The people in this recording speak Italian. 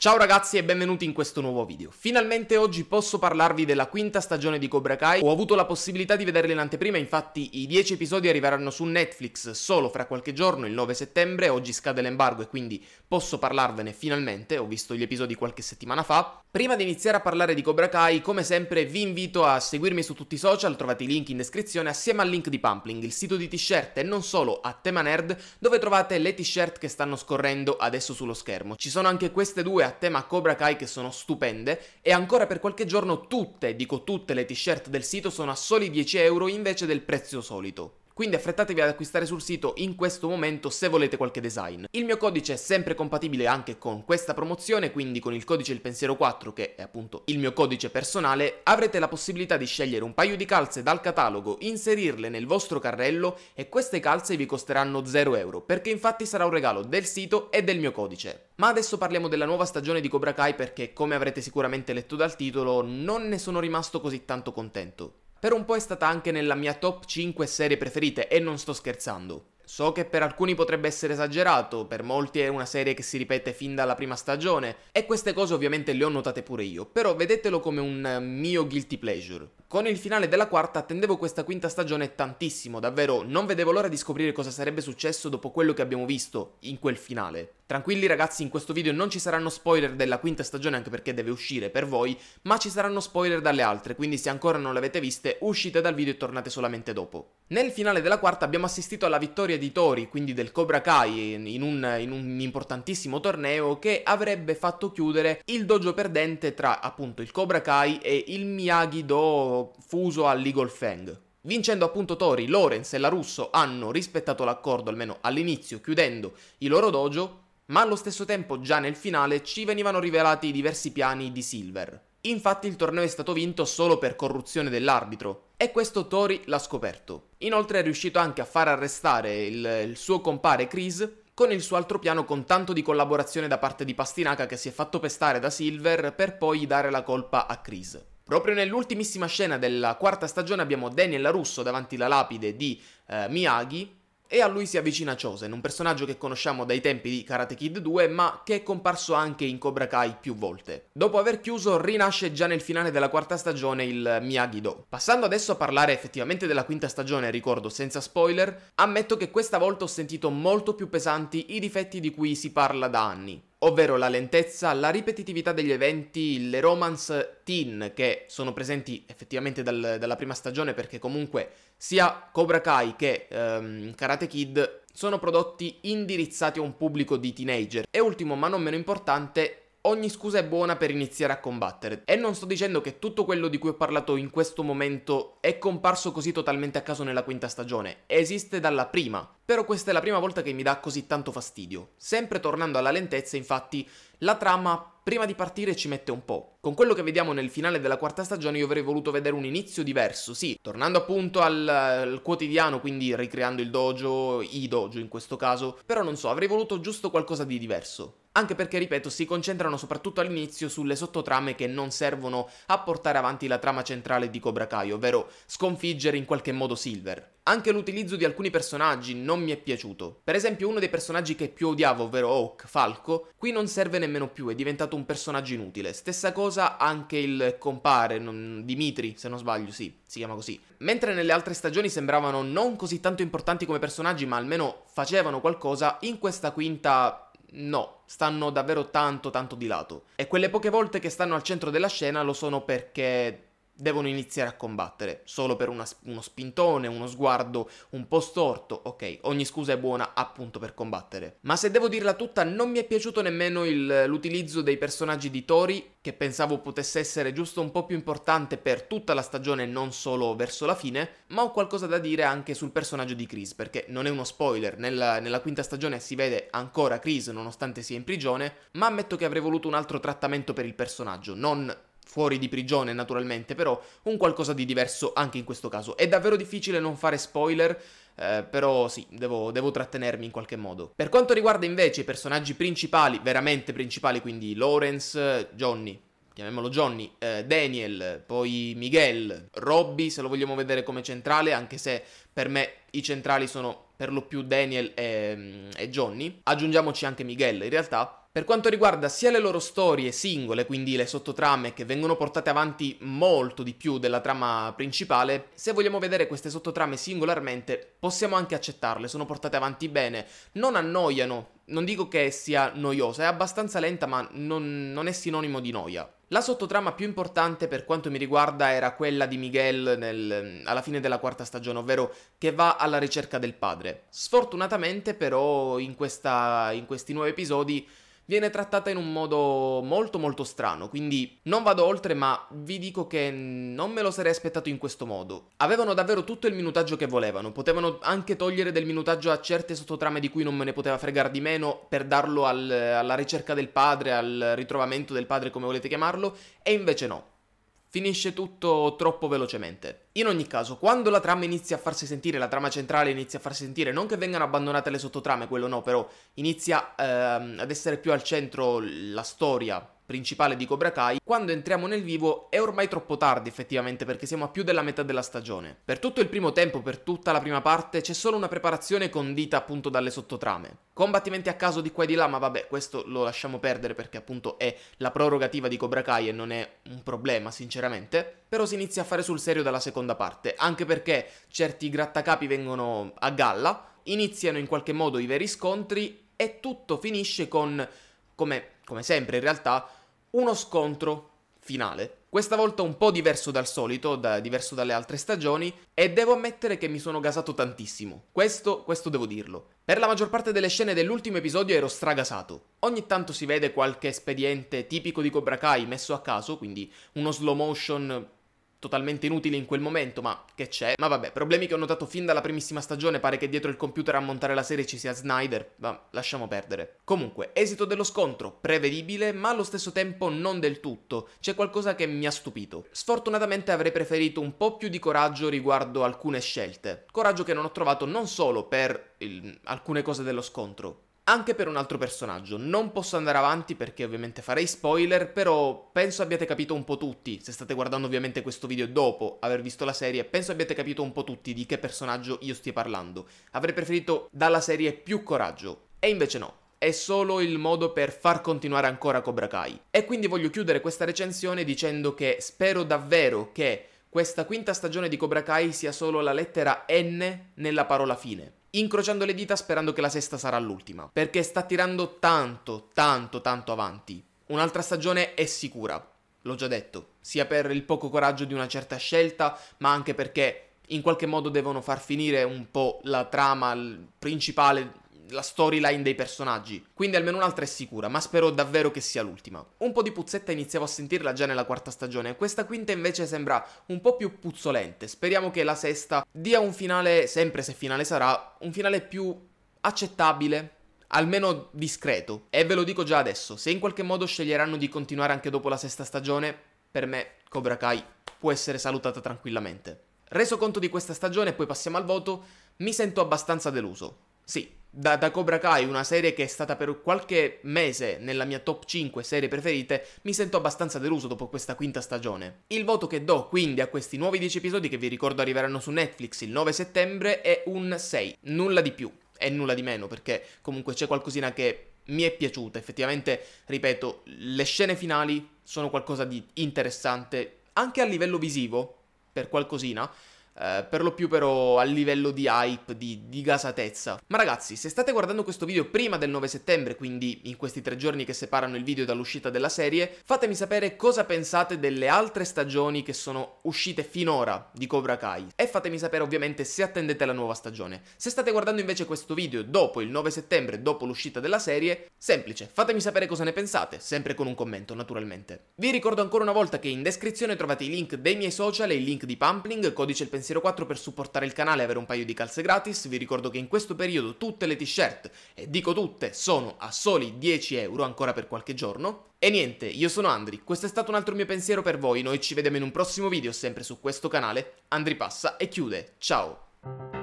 Ciao ragazzi e benvenuti in questo nuovo video. Finalmente oggi posso parlarvi della quinta stagione di Cobra Kai. Ho avuto la possibilità di vederla in anteprima, infatti i 10 episodi arriveranno su Netflix solo fra qualche giorno, il 9 settembre. Oggi scade l'embargo e quindi posso parlarvene finalmente. Ho visto gli episodi qualche settimana fa. Prima di iniziare a parlare di Cobra Kai, come sempre vi invito a seguirmi su tutti i social, trovate i link in descrizione assieme al link di Pumpling, il sito di t-shirt e non solo a tema nerd, dove trovate le t-shirt che stanno scorrendo adesso sullo schermo. Ci sono anche queste due a tema Cobra Kai che sono stupende e ancora per qualche giorno tutte, dico tutte le t-shirt del sito sono a soli 10 euro invece del prezzo solito. Quindi affrettatevi ad acquistare sul sito in questo momento se volete qualche design. Il mio codice è sempre compatibile anche con questa promozione, quindi con il codice Il Pensiero 4, che è appunto il mio codice personale, avrete la possibilità di scegliere un paio di calze dal catalogo, inserirle nel vostro carrello e queste calze vi costeranno 0 euro, perché infatti sarà un regalo del sito e del mio codice. Ma adesso parliamo della nuova stagione di Cobra Kai perché, come avrete sicuramente letto dal titolo, non ne sono rimasto così tanto contento. Per un po' è stata anche nella mia top 5 serie preferite e non sto scherzando. So che per alcuni potrebbe essere esagerato, per molti è una serie che si ripete fin dalla prima stagione, e queste cose ovviamente le ho notate pure io, però vedetelo come un mio guilty pleasure. Con il finale della quarta attendevo questa quinta stagione tantissimo, davvero non vedevo l'ora di scoprire cosa sarebbe successo dopo quello che abbiamo visto in quel finale. Tranquilli ragazzi, in questo video non ci saranno spoiler della quinta stagione anche perché deve uscire per voi, ma ci saranno spoiler dalle altre, quindi se ancora non le avete viste, uscite dal video e tornate solamente dopo. Nel finale della quarta abbiamo assistito alla vittoria di Tori, quindi del Cobra Kai, in un, in un importantissimo torneo che avrebbe fatto chiudere il dojo perdente tra appunto il Cobra Kai e il Miyagi-Do fuso all'Eagle Fang. Vincendo appunto Tori, Lorenz e la Russo hanno rispettato l'accordo almeno all'inizio, chiudendo i loro dojo, ma allo stesso tempo già nel finale ci venivano rivelati diversi piani di Silver. Infatti il torneo è stato vinto solo per corruzione dell'arbitro e questo Tori l'ha scoperto. Inoltre è riuscito anche a far arrestare il, il suo compare Chris con il suo altro piano con tanto di collaborazione da parte di Pastinaca che si è fatto pestare da Silver per poi dare la colpa a Chris. Proprio nell'ultimissima scena della quarta stagione abbiamo Daniel Russo davanti alla lapide di eh, Miyagi e a lui si avvicina Chosen, un personaggio che conosciamo dai tempi di Karate Kid 2 ma che è comparso anche in Cobra Kai più volte. Dopo aver chiuso rinasce già nel finale della quarta stagione il Miyagi-Do. Passando adesso a parlare effettivamente della quinta stagione, ricordo senza spoiler, ammetto che questa volta ho sentito molto più pesanti i difetti di cui si parla da anni ovvero la lentezza, la ripetitività degli eventi, le romance teen che sono presenti effettivamente dal, dalla prima stagione perché comunque sia Cobra Kai che um, Karate Kid sono prodotti indirizzati a un pubblico di teenager. E ultimo ma non meno importante, Ogni scusa è buona per iniziare a combattere. E non sto dicendo che tutto quello di cui ho parlato in questo momento è comparso così totalmente a caso nella quinta stagione. Esiste dalla prima. Però questa è la prima volta che mi dà così tanto fastidio. Sempre tornando alla lentezza, infatti, la trama prima di partire ci mette un po'. Con quello che vediamo nel finale della quarta stagione io avrei voluto vedere un inizio diverso, sì, tornando appunto al, al, quotidiano, quindi ricreando il dojo, i dojo in questo caso, però non so, avrei voluto giusto qualcosa di diverso. Anche perché, ripeto, si concentrano soprattutto all'inizio sulle sottotrame che non servono a portare avanti la trama centrale di Cobra Kai, ovvero sconfiggere in qualche modo Silver. Anche l'utilizzo di alcuni personaggi non mi è piaciuto. Per esempio, uno dei personaggi che più odiavo, ovvero Hawk, Falco, qui non serve nemmeno più, è diventato un personaggio inutile. Stessa cosa anche il compare, non, Dimitri, se non sbaglio, sì, si chiama così. Mentre nelle altre stagioni sembravano non così tanto importanti come personaggi, ma almeno facevano qualcosa, in questa quinta No, stanno davvero tanto tanto di lato. E quelle poche volte che stanno al centro della scena lo sono perché devono iniziare a combattere, solo per una, uno spintone, uno sguardo un po' storto, ok, ogni scusa è buona appunto per combattere. Ma se devo dirla tutta, non mi è piaciuto nemmeno il, l'utilizzo dei personaggi di Tori, che pensavo potesse essere giusto un po' più importante per tutta la stagione, non solo verso la fine, ma ho qualcosa da dire anche sul personaggio di Chris, perché non è uno spoiler, nella, nella quinta stagione si vede ancora Chris nonostante sia in prigione, ma ammetto che avrei voluto un altro trattamento per il personaggio, non fuori di prigione naturalmente, però un qualcosa di diverso anche in questo caso. È davvero difficile non fare spoiler, eh, però sì, devo, devo, trattenermi in qualche modo. Per quanto riguarda invece i personaggi principali, veramente principali, quindi Lawrence, Johnny, chiamiamolo Johnny, eh, Daniel, poi Miguel, Robby, se lo vogliamo vedere come centrale, anche se per me i centrali sono per lo più Daniel e, e Johnny. Aggiungiamoci anche Miguel, in realtà Per quanto riguarda sia le loro storie singole, quindi le sottotrame che vengono portate avanti molto di più della trama principale, se vogliamo vedere queste sottotrame singolarmente possiamo anche accettarle, sono portate avanti bene, non annoiano, non dico che sia noiosa, è abbastanza lenta ma non, non è sinonimo di noia. La sottotrama più importante per quanto mi riguarda era quella di Miguel nel, alla fine della quarta stagione, ovvero che va alla ricerca del padre. Sfortunatamente però in, questa, in questi nuovi episodi viene trattata in un modo molto molto strano, quindi non vado oltre ma vi dico che non me lo sarei aspettato in questo modo. Avevano davvero tutto il minutaggio che volevano, potevano anche togliere del minutaggio a certe sottotrame di cui non me ne poteva fregare di meno per darlo al, alla ricerca del padre, al ritrovamento del padre come volete chiamarlo, e invece no finisce tutto troppo velocemente. In ogni caso, quando la trama inizia a farsi sentire, la trama centrale inizia a farsi sentire, non che vengano abbandonate le sottotrame, quello no, però inizia ehm, ad essere più al centro la storia principale di Cobra Kai, quando entriamo nel vivo è ormai troppo tardi effettivamente perché siamo a più della metà della stagione. Per tutto il primo tempo, per tutta la prima parte, c'è solo una preparazione condita appunto dalle sottotrame. Combattimenti a caso di qua e di là, ma vabbè, questo lo lasciamo perdere perché appunto è la prerogativa di Cobra Kai e non è un problema, sinceramente. Però si inizia a fare sul serio dalla seconda parte, anche perché certi grattacapi vengono a galla, iniziano in qualche modo i veri scontri e tutto finisce con, come, come sempre in realtà, uno scontro finale. Questa volta un po' diverso dal solito, da, diverso dalle altre stagioni, e devo ammettere che mi sono gasato tantissimo. Questo, questo devo dirlo. Per la maggior parte delle scene dell'ultimo episodio ero stragasato. Ogni tanto si vede qualche espediente tipico di Cobra Kai messo a caso, quindi uno slow motion totalmente inutile in quel momento, ma che c'è? Ma vabbè, problemi che ho notato fin dalla primissima stagione, pare che dietro il computer a montare la serie ci sia Snyder, ma lasciamo perdere. Comunque, esito dello scontro, prevedibile, ma allo stesso tempo non del tutto, c'è qualcosa che mi ha stupito. Sfortunatamente avrei preferito un po' più di coraggio riguardo alcune scelte, coraggio che non ho trovato non solo per il, alcune cose dello scontro, anche per un altro personaggio. Non posso andare avanti perché ovviamente farei spoiler, però penso abbiate capito un po' tutti, se state guardando ovviamente questo video dopo aver visto la serie, penso abbiate capito un po' tutti di che personaggio io stia parlando. Avrei preferito dalla serie più coraggio, e invece no. È solo il modo per far continuare ancora Cobra Kai. E quindi voglio chiudere questa recensione dicendo che spero davvero che questa quinta stagione di Cobra Kai sia solo la lettera N nella parola fine incrociando le dita sperando che la sesta sarà l'ultima, perché sta tirando tanto, tanto, tanto avanti. Un'altra stagione è sicura, l'ho già detto, sia per il poco coraggio di una certa scelta, ma anche perché in qualche modo devono far finire un po' la trama principale la storyline dei personaggi, quindi almeno un'altra è sicura, ma spero davvero che sia l'ultima. Un po' di puzzetta iniziavo a sentirla già nella quarta stagione, questa quinta invece sembra un po' più puzzolente, speriamo che la sesta dia un finale, sempre se finale sarà, un finale più accettabile, almeno discreto. E ve lo dico già adesso, se in qualche modo sceglieranno di continuare anche dopo la sesta stagione, per me Cobra Kai può essere salutata tranquillamente. Reso conto di questa stagione, poi passiamo al voto, mi sento abbastanza deluso. Sì, da, da, Cobra Kai, una serie che è stata per qualche mese nella mia top 5 serie preferite, mi sento abbastanza deluso dopo questa quinta stagione. Il voto che do quindi a questi nuovi 10 episodi che vi ricordo arriveranno su Netflix il 9 settembre è un 6, nulla di più e nulla di meno perché comunque c'è qualcosina che mi è piaciuta, effettivamente, ripeto, le scene finali sono qualcosa di interessante anche a livello visivo, per qualcosina, eh, per lo più però a livello di hype, di, di, gasatezza. Ma ragazzi, se state guardando questo video prima del 9 settembre, quindi in questi tre giorni che separano il video dall'uscita della serie, fatemi sapere cosa pensate delle altre stagioni che sono uscite finora di Cobra Kai. E fatemi sapere ovviamente se attendete la nuova stagione. Se state guardando invece questo video dopo il 9 settembre, dopo l'uscita della serie, semplice, fatemi sapere cosa ne pensate, sempre con un commento naturalmente. Vi ricordo ancora una volta che in descrizione trovate i link dei miei social e il link di Pumpling, codice il pensiero pensiero 4 per supportare il canale e avere un paio di calze gratis. Vi ricordo che in questo periodo tutte le t-shirt, e dico tutte, sono a soli 10 euro ancora per qualche giorno. E niente, io sono Andri, questo è stato un altro mio pensiero per voi, noi ci vediamo in un prossimo video sempre su questo canale. Andri passa e chiude, ciao!